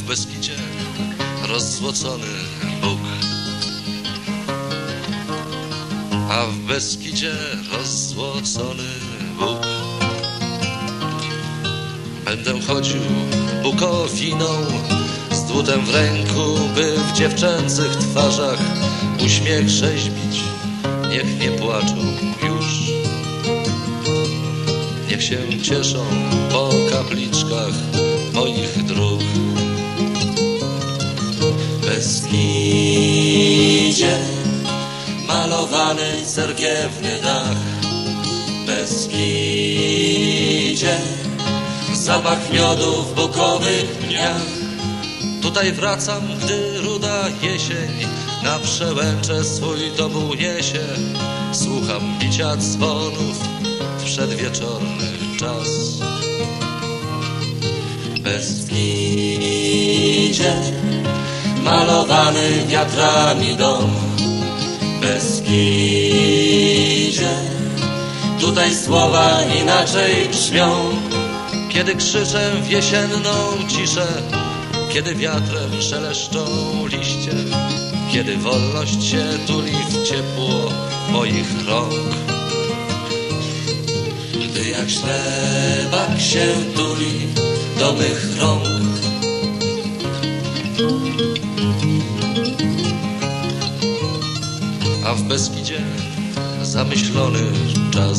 Beskidzie rozzłocony Bóg. A w Beskidzie rozzłocony Bóg. Będę chodził bukowiną z dłutem w ręku, by w dziewczęcych twarzach uśmiech rzeźbić. Niech nie płaczą już, niech się cieszą po kapliczkach moich dróg. Beskidzie malowany cerkiewny dach. Beskidzie zapach miodu w bukowych dniach. Tutaj wracam, gdy ruda jesień na przełęcze swój tobół niesie. Słucham bicia dzwonów w przedwieczorny czas. Beskidzie malowany wiatrami dom. Beskidzie tutaj słowa inaczej brzmią. Kiedy krzyczę w jesienną ciszę, kiedy wiatrem szeleszczą liście, kiedy wolność się tuli w ciepło moich rąk. Gdy jak ślebak się tuli do mych rąk. Beskidzie zamyślony czas.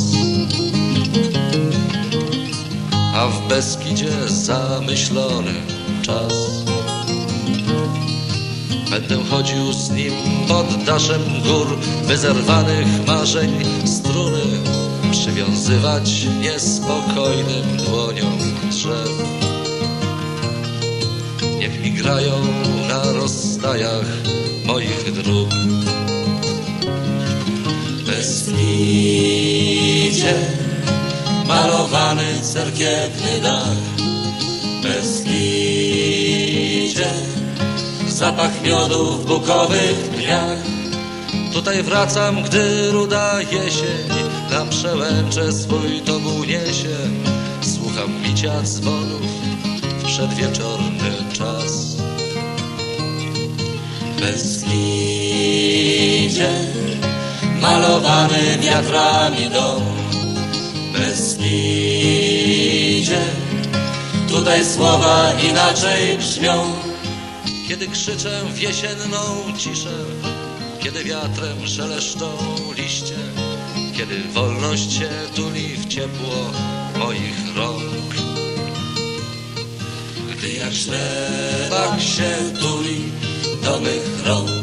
A w Beskidzie zamyślony czas. Będę chodził z nim pod daszem gór, by zerwanych marzeń struny przywiązywać niespokojnym dłoniom drzew. Niech mi grają na rozstajach moich dróg. Malowany cerkiewny dach. Beskidzie zapach miodu w bukowych dniach. Tutaj wracam, gdy ruda jesień na przełęcze swój tobół niesie. Słucham bicia dzwonów w przedwieczorny czas. Beskidzie malowany wiatrami dom. Beskidzie tutaj słowa inaczej brzmią. Kiedy krzyczę w jesienną ciszę, kiedy wiatrem szeleszczą liście, kiedy wolność się tuli w ciepło moich rąk. Gdy jak ślebak się tuli do mych rąk.